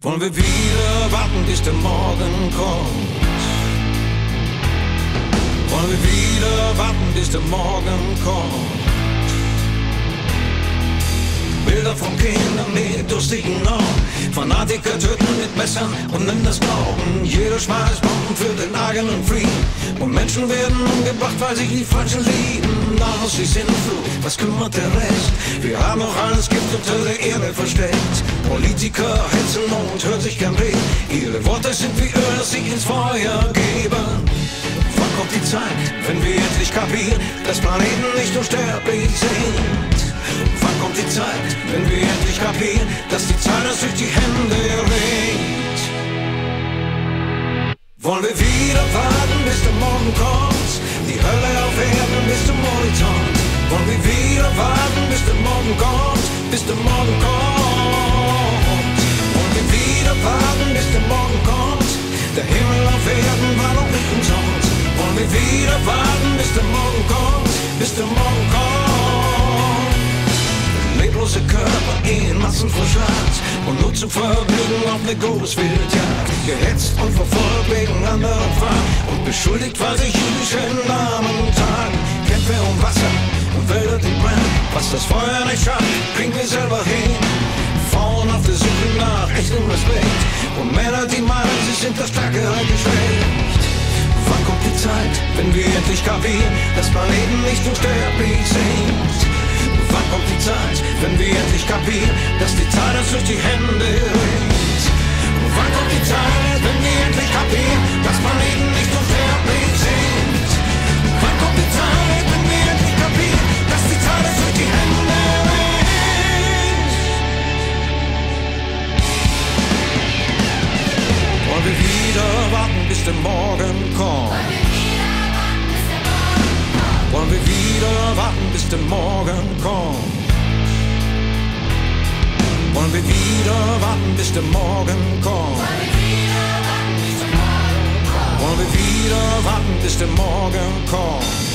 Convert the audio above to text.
Wollen wir wieder warten, bis der Morgen kommt? Wollen wir wieder warten, bis der Morgen kommt? Bilder von Kindern mit durstigen Augen. Fanatiker töten mit Messern und nennen das Glauben. Jeder schmeißt Bomben für den eigenen Frieden. Und Menschen werden umgebracht, weil sich die Falschen lieben. Nach sie sind Flut, was kümmert der Rest? Wir haben noch alles Gift unter der Erde versteckt. Politiker hetzen und hört sich kein Reden. Ihre Worte sind wie Öl, das sie ins Feuer geben. Wann kommt die Zeit, wenn wir endlich kapieren, dass Planeten nicht unsterblich sind? Wann kommt die Zeit, wenn wir endlich kapieren, dass die Zeit uns durch die Hände ringt? Morgans De holder af verden, Mr. Monitor Hvor vi hviler verden, Mr. Morgans Mr. Morgans Hvor vi hviler verden, Mr. Morgans Der himmel og verden var der ingen tårt wir vi hviler verden, Mr. Morgans Mr. Morgans Lidt rose køber en masse forsvart Og nu til forblødning om det gode svildt jeg Gehetzt und verfolgt wegen anderer beschuldigt, weil sich jüdische Namen tragen. Kämpfe um Wasser und Wälder, die brennen. Was das Feuer nicht schafft, bringen wir selber hin. Frauen auf der Suche nach echtem Respekt und Männer, die meinen, sie sind das stärkere Geschlecht. Wann kommt die Zeit, wenn wir endlich kapieren, dass Planeten nicht unsterblich sind? Wann kommt die Zeit, wenn wir endlich kapieren, dass die Zeit uns durch die Hände ringt? Der Morgen kommt? Wollen wir wieder warten, bis der Morgen kommt? Wollen wir wieder warten, bis der Morgen kommt? Wollen wir wieder warten, bis der Morgen kommt?